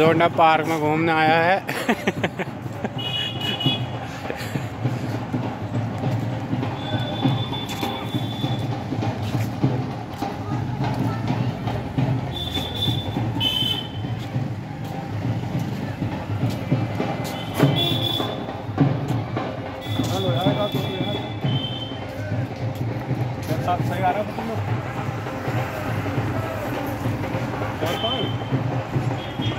लोडा park में घूमने आया है सही आ रहा है Got fine.